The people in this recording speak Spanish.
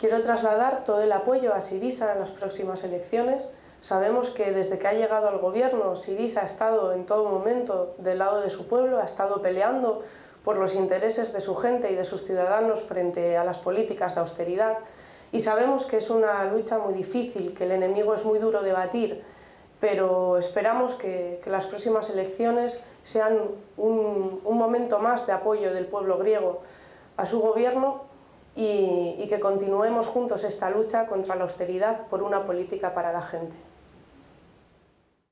Quiero trasladar todo el apoyo a Sirisa en las próximas elecciones. Sabemos que desde que ha llegado al gobierno, Sirisa ha estado en todo momento del lado de su pueblo, ha estado peleando por los intereses de su gente y de sus ciudadanos frente a las políticas de austeridad. Y sabemos que es una lucha muy difícil, que el enemigo es muy duro de batir, pero esperamos que, las próximas elecciones sean un momento más de apoyo del pueblo griego a su gobierno y, y que continuemos juntos esta lucha contra la austeridad por una política para la gente.